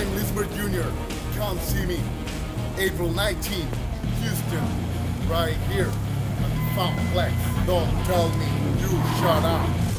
Brian Lizmark Jr. Come see me. April 19th, Houston. Right here at the Fountainplex. Don't tell me you shut up.